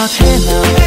not enough